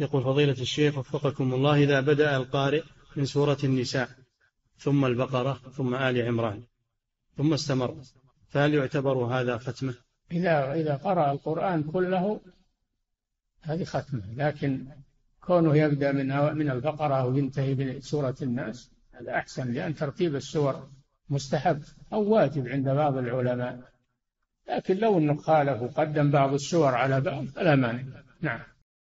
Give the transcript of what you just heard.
يقول فضيلة الشيخ وفقكم الله إذا بدأ القارئ من سورة النساء ثم البقرة ثم آل عمران ثم استمر فهل يعتبر هذا ختمة؟ إذا إذا قرأ القرآن كله هذه ختمة لكن كونه يبدأ من من البقرة وينتهي بسورة الناس هذا أحسن لأن ترتيب السور مستحب أو واجب عند بعض العلماء. لكن لو أنه خالف وقدم بعض السور على بعض فلا مانع. نعم.